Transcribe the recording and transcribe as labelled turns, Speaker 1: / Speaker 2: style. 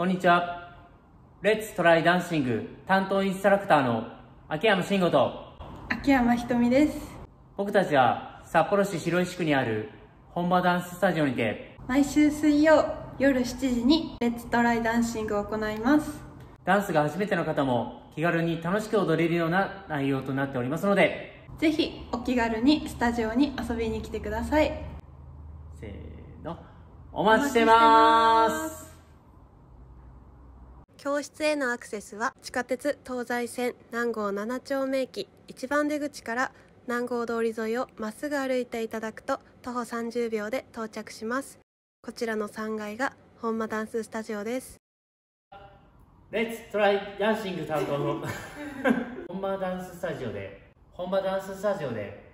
Speaker 1: こんにちは。レッツトライダンシング担当インストラクターの秋山慎吾と。
Speaker 2: 秋山ひとみです。
Speaker 1: 僕たちは札幌市白石区にある本間ダンススタジオにて。
Speaker 2: 毎週水曜夜7時にレッツトライダンシングを行います。
Speaker 1: ダンスが初めての方も気軽に楽しく踊れるような内容となっておりますので。
Speaker 2: ぜひお気軽にスタジオに遊びに来てください。
Speaker 1: せーの。お待ちしてます
Speaker 3: 教室へのアクセスは地下鉄東西線南郷7丁目駅一番出口から南郷通り沿いをまっすぐ歩いていただくと徒歩30秒で到着します。こちらの3階が本間ダンススタジオです。
Speaker 1: レッツトライダンシング担当の本場ダンススタジオで本場ダンススタジオで。